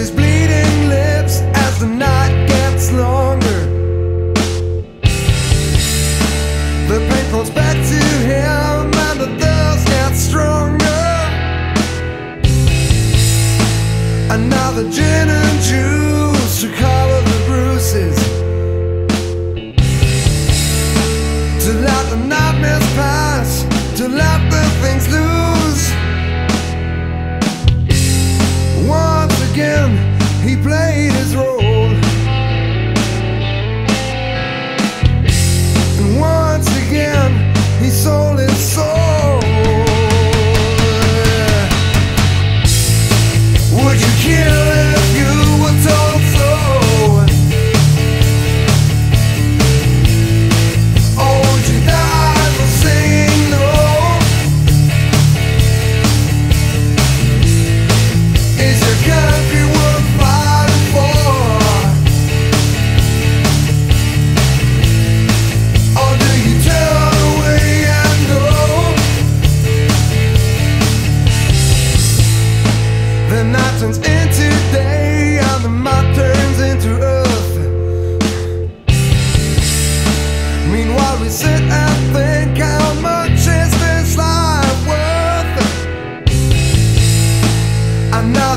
his bleeding lips as the night gets longer. The pain pulls back to him and the thirst gets stronger. Another gin and juice to cover the bruises. To let the nightmares pass.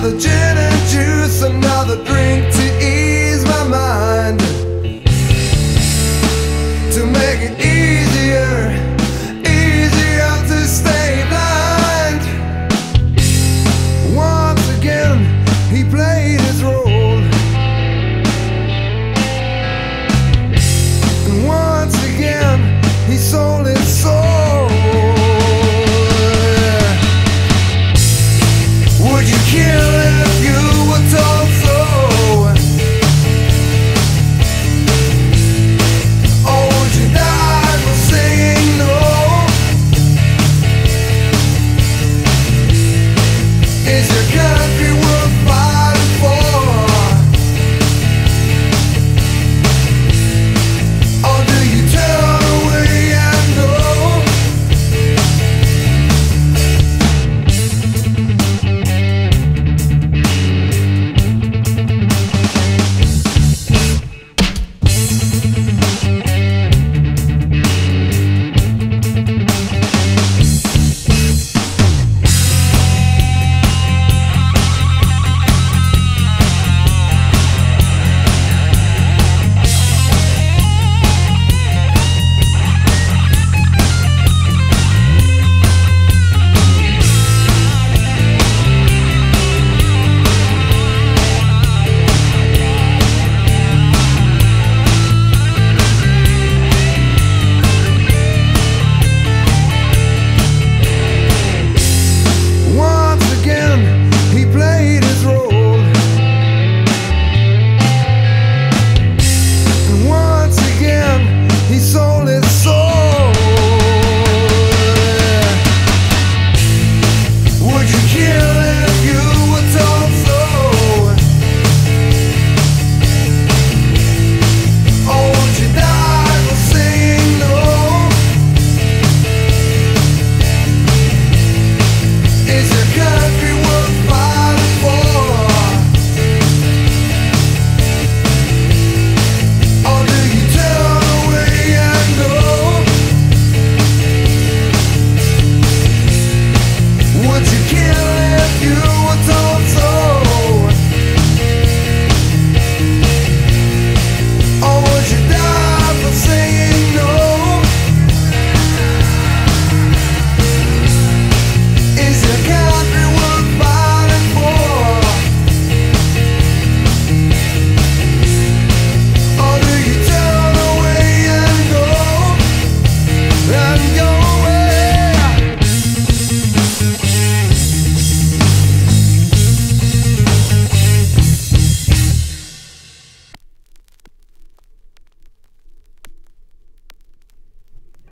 the gym.